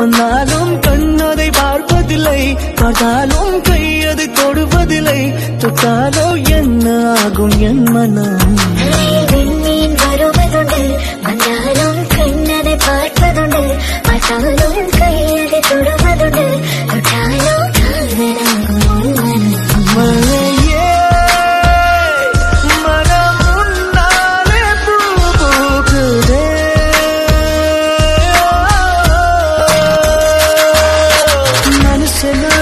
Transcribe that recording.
சொன்னாலும் கண்ணதை பார்ப்பதில்லை பார்த்தாலும் கையது தொடுவதில்லை. தொட்டாலோ என்ன ஆகும் என் மனம்? வருவதுண்டு வந்தாலும் கண்ணதை பார்ப்பதுண்டு பார்த்தாலும் கை to